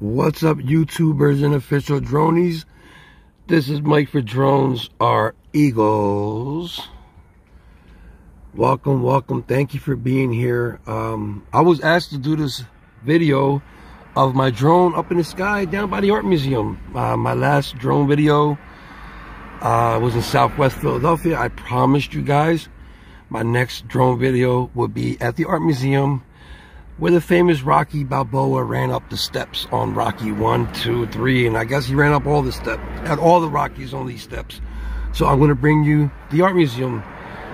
What's up, YouTubers and official dronies? This is Mike for Drones Are Eagles. Welcome, welcome. Thank you for being here. Um, I was asked to do this video of my drone up in the sky down by the art museum. Uh, my last drone video uh, was in Southwest Philadelphia. I promised you guys my next drone video would be at the art museum where the famous Rocky Balboa ran up the steps on Rocky 1, 2, 3, and I guess he ran up all the steps, had all the Rockies on these steps. So I'm going to bring you the Art Museum.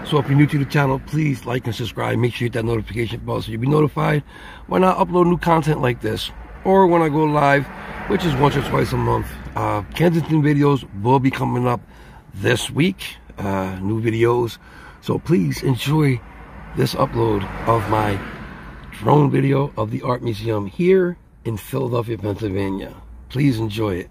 So if you're new to the channel, please like and subscribe. Make sure you hit that notification bell so you'll be notified when I upload new content like this. Or when I go live, which is once or twice a month. Uh, Kensington videos will be coming up this week. Uh, new videos. So please enjoy this upload of my drone video of the art museum here in Philadelphia, Pennsylvania. Please enjoy it.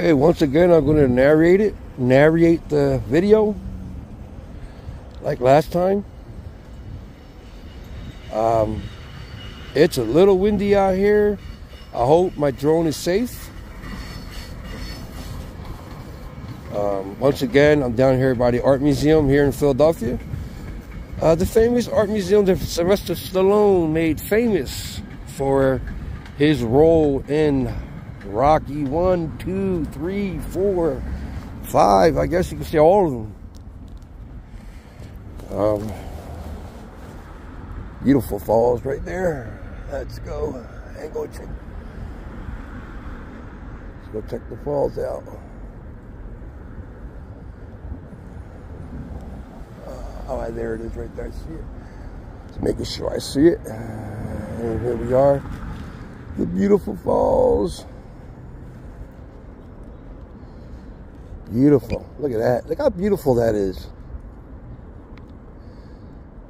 Okay, once again, I'm going to narrate it, narrate the video like last time. Um, it's a little windy out here. I hope my drone is safe. Um, once again, I'm down here by the Art Museum here in Philadelphia. Uh, the famous art museum that Sylvester Stallone made famous for his role in Rocky one, two, three, four, five. I guess you can see all of them. Um, beautiful falls right there. Let's go and go check. Let's go check the falls out. Uh, oh, there it is right there. I see it. Just making sure I see it. And here we are. The beautiful falls. Beautiful. Look at that. Look how beautiful that is.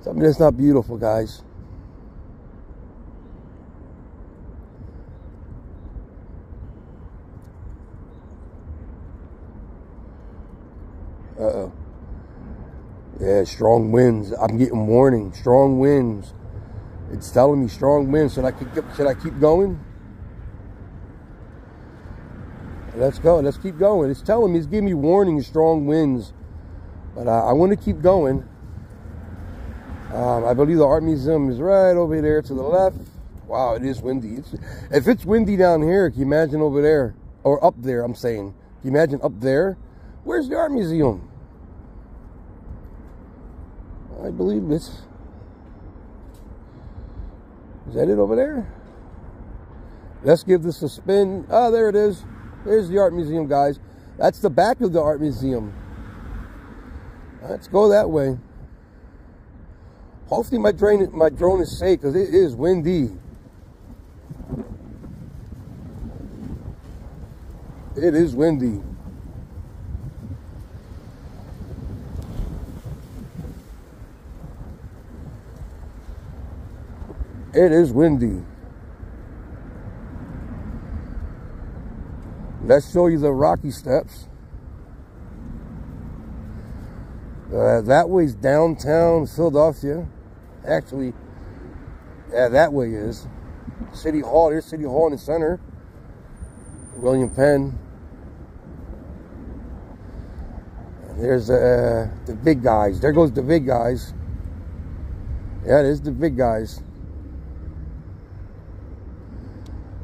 Something that's not beautiful, guys. Uh-oh. Yeah, strong winds. I'm getting warning. Strong winds. It's telling me strong winds. Should I keep, should I keep going? Let's go. Let's keep going. It's telling me, it's giving me warning, strong winds. But uh, I want to keep going. Um, I believe the art museum is right over there to the left. Wow, it is windy. It's, if it's windy down here, can you imagine over there? Or up there, I'm saying. Can you imagine up there? Where's the art museum? I believe this. Is that it over there? Let's give this a spin. Oh, there it is. There's the art museum, guys. That's the back of the art museum. Let's go that way. Hopefully my drone, my drone is safe because it is windy. It is windy. It is windy. Let's show you the Rocky Steps. Uh, that way's downtown Philadelphia. Actually, Yeah, that way is. City Hall, there's City Hall in the center. William Penn. And there's uh, the big guys. There goes the big guys. Yeah, there's the big guys.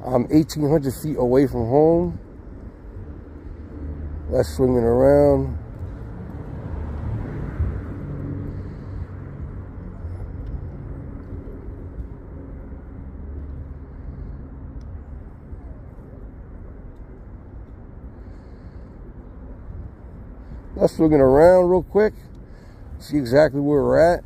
I'm 1,800 feet away from home. That's swinging around. Let's swing it around real quick. See exactly where we're at.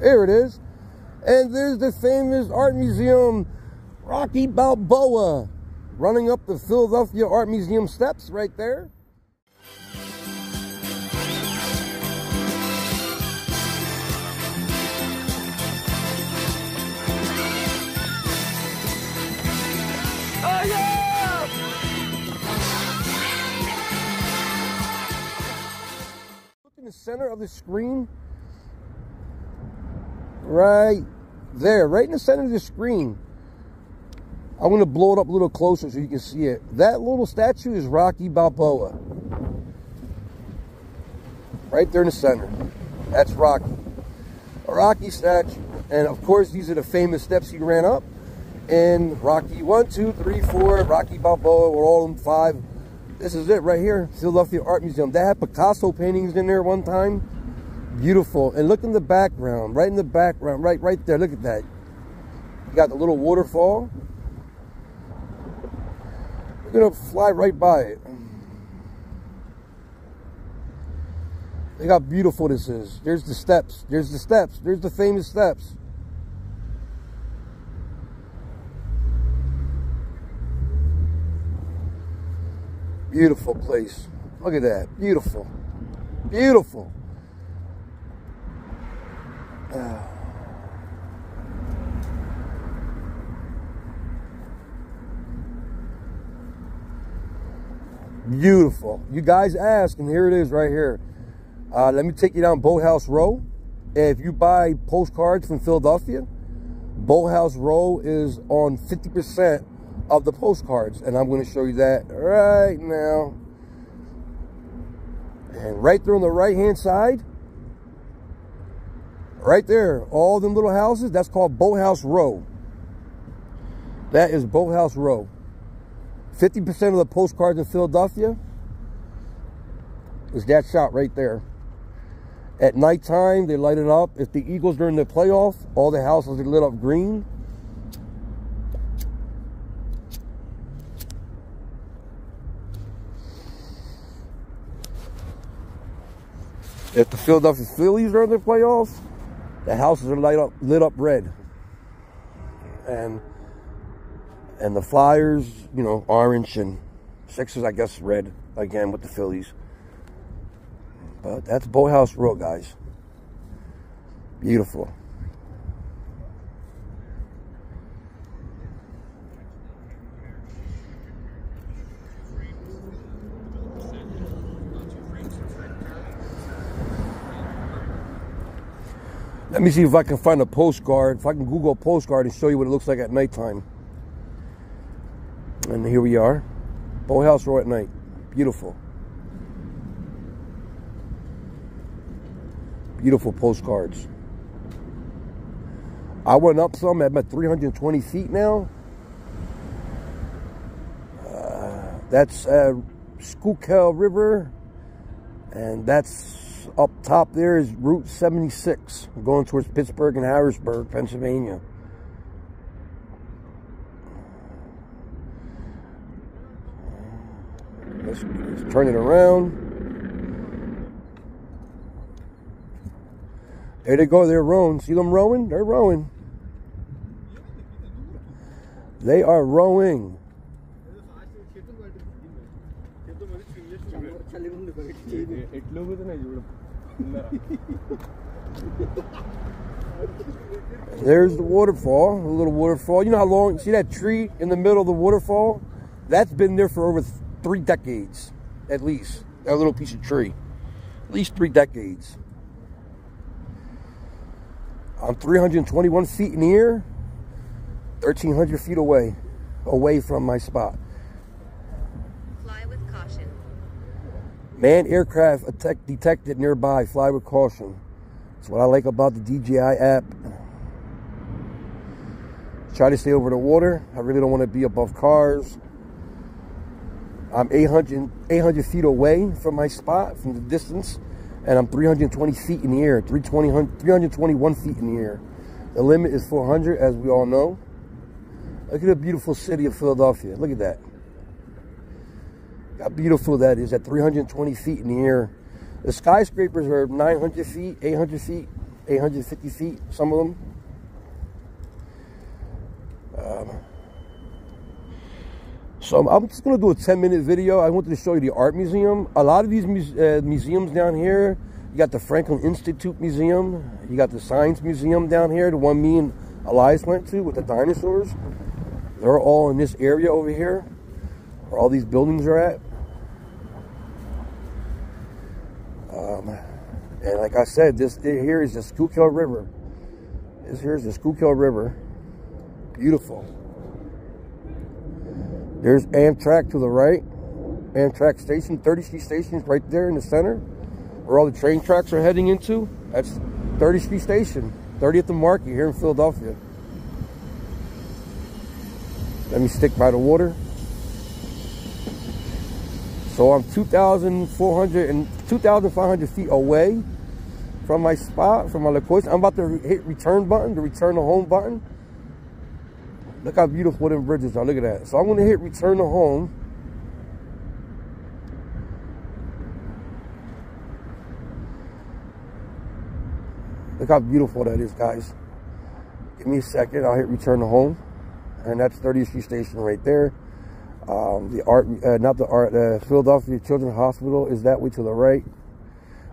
There it is. And there's the famous art museum, Rocky Balboa, running up the Philadelphia Art Museum steps right there. Oh yeah! Look in the center of the screen. Right there, right in the center of the screen. I'm going to blow it up a little closer so you can see it. That little statue is Rocky Balboa. Right there in the center. That's Rocky. A Rocky statue. And of course, these are the famous steps he ran up. And Rocky 1, 2, 3, 4, Rocky Balboa, we're all in 5. This is it right here, Philadelphia Art Museum. They had Picasso paintings in there one time. Beautiful. And look in the background, right in the background, right right there. Look at that. You got the little waterfall. Going to fly right by it. Look how beautiful this is. There's the steps. There's the steps. There's the famous steps. Beautiful place. Look at that. Beautiful. Beautiful. Ah. Beautiful. You guys asked, and here it is right here. Uh, let me take you down Boathouse Row. If you buy postcards from Philadelphia, Boathouse Row is on 50% of the postcards. And I'm going to show you that right now. And right there on the right hand side, right there, all them little houses, that's called Boathouse Row. That is Boathouse Row. 50% of the postcards in Philadelphia is that shot right there. At nighttime, they light it up. If the Eagles during the playoff, all the houses are lit up green. If the Philadelphia Phillies are in the playoffs, the houses are light up, lit up red. And and the Flyers, you know, orange and Sixers, I guess, red again with the Phillies. But that's Boathouse Row, guys. Beautiful. Let me see if I can find a postcard. If I can Google a postcard and show you what it looks like at nighttime. And here we are. Boathouse Row at night. Beautiful. Beautiful postcards. I went up some. I'm at 320 feet now. Uh, that's uh, Schuylkill River. And that's up top there is Route 76, going towards Pittsburgh and Harrisburg, Pennsylvania. Let's, let's turn it around. There they go, they're rowing. See them rowing? They're rowing. They are rowing. There's the waterfall, a little waterfall. You know how long, see that tree in the middle of the waterfall? That's been there for over three decades, at least. That little piece of tree. at least three decades. I'm 321 feet in the air, 1,300 feet away, away from my spot. Fly with caution. Manned aircraft detected nearby. Fly with caution. That's what I like about the DJI app. Try to stay over the water. I really don't want to be above cars. I'm 800, 800 feet away from my spot, from the distance, and I'm 320 feet in the air, 320, 321 feet in the air. The limit is 400, as we all know. Look at the beautiful city of Philadelphia. Look at that. How beautiful that is at 320 feet in the air. The skyscrapers are 900 feet, 800 feet, 850 feet, some of them. Um, so I'm just going to do a 10 minute video. I wanted to show you the art museum. A lot of these uh, museums down here, you got the Franklin Institute Museum. You got the Science Museum down here, the one me and Elias went to with the dinosaurs. They're all in this area over here, where all these buildings are at. Um, and like I said, this here is the Schuylkill River. This here is the Schuylkill River. Beautiful. There's Amtrak to the right. Amtrak station, 30th Street Station is right there in the center. Where all the train tracks are heading into. That's 30th Street Station. 30th and Market here in Philadelphia. Let me stick by the water. So I'm 2,400 and 2,500 feet away from my spot, from my location. I'm about to hit return button, the return to home button. Look how beautiful them bridges are. Look at that. So I'm going to hit return to home. Look how beautiful that is, guys. Give me a second. I'll hit return to home. And that's 30th Street Station right there. Um, the art, uh, not the art, uh, Philadelphia Children's Hospital is that way to the right.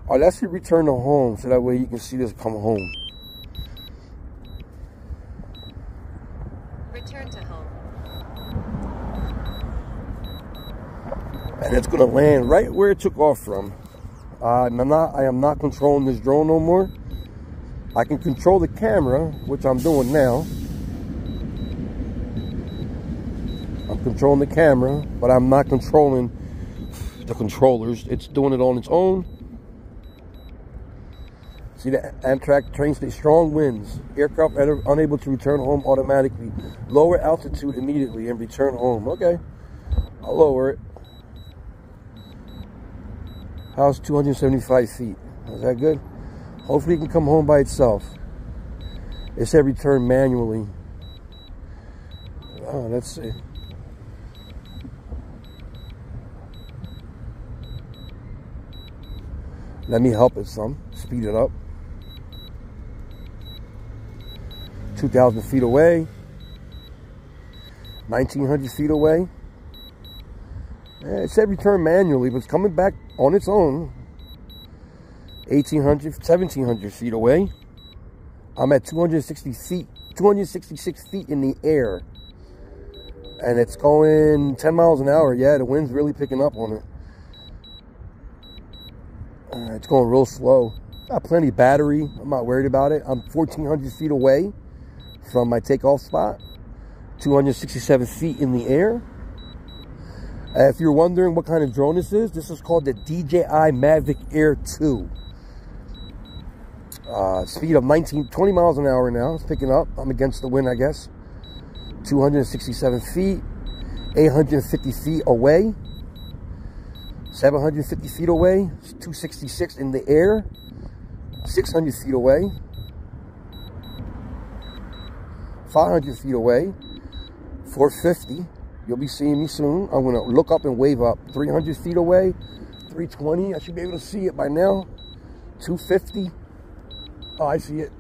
All right, let's hit return to home so that way you can see this come home. Return to home. and it's gonna land right where it took off from. Uh, and I'm not, I am not controlling this drone no more. I can control the camera, which I'm doing now. I'm controlling the camera, but I'm not controlling the controllers. It's doing it on its own. See the Amtrak train station, strong winds. Aircraft unable to return home automatically. Lower altitude immediately and return home. Okay, I'll lower it. House 275 feet. Is that good? Hopefully it can come home by itself. It said return manually. Oh, let's see. Let me help it some. Speed it up. 2,000 feet away. 1,900 feet away. It said return manually, but it's coming back on its own. 1,800, 1,700 feet away. I'm at 260 feet, 266 feet in the air. And it's going 10 miles an hour. Yeah, the wind's really picking up on it. Uh, it's going real slow. Got plenty of battery. I'm not worried about it. I'm 1,400 feet away from my takeoff spot. 267 feet in the air. Uh, if you're wondering what kind of drone this is, this is called the DJI Mavic Air 2. Uh, speed of 19, 20 miles an hour now. It's picking up. I'm against the wind, I guess. 267 feet. 850 feet away. 750 feet away. 266 in the air. 600 feet away. 500 feet away. 450. You'll be seeing me soon. I'm to look up and wave up. 300 feet away. 320. I should be able to see it by now. 250. Oh, I see it.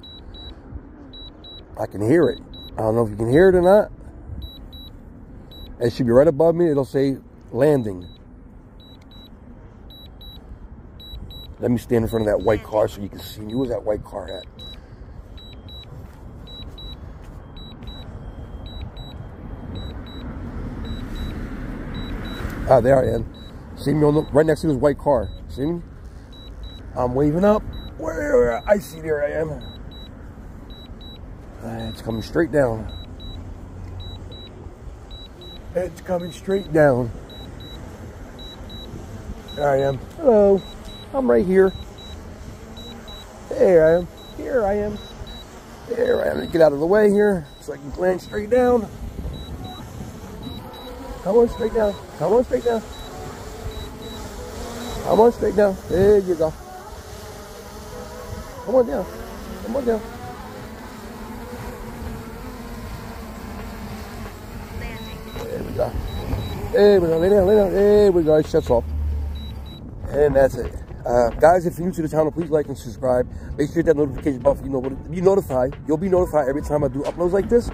I can hear it. I don't know if you can hear it or not. It should be right above me. It'll say landing. Let me stand in front of that white car so you can see me. Where's that white car at? Ah, there I am. See me on the, right next to this white car. See me? I'm waving up. Where I see there I am. Uh, it's coming straight down. It's coming straight down. There I am. Hello. I'm right here. There I am. Here I am. There I am. Get out of the way here so I can glance straight down. Come on straight down. Come on straight down. Come on straight down. There you go. Come on down. Come on down. There we go. There we go. Lay down, lay down. There we go. Shuts off. And that's it. Uh, guys, if you're new to the channel, please like and subscribe. Make sure you hit that notification bell for you know what be notified. You'll be notified every time I do uploads like this.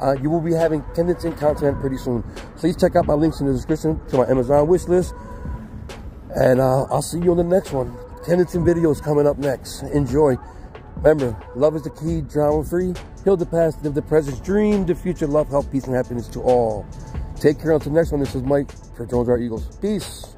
Uh, you will be having Kensington content pretty soon. Please check out my links in the description to my Amazon wish list. And uh, I'll see you on the next one. Kensington videos coming up next. Enjoy. Remember, love is the key, drama free. Heal the past, live the present, dream the future, love, health, peace, and happiness to all. Take care until next one. This is Mike for Drones Are Eagles. Peace.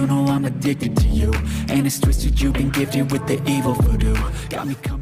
You know I'm addicted to you. And it's twisted you've been gifted with the evil voodoo. Got me coming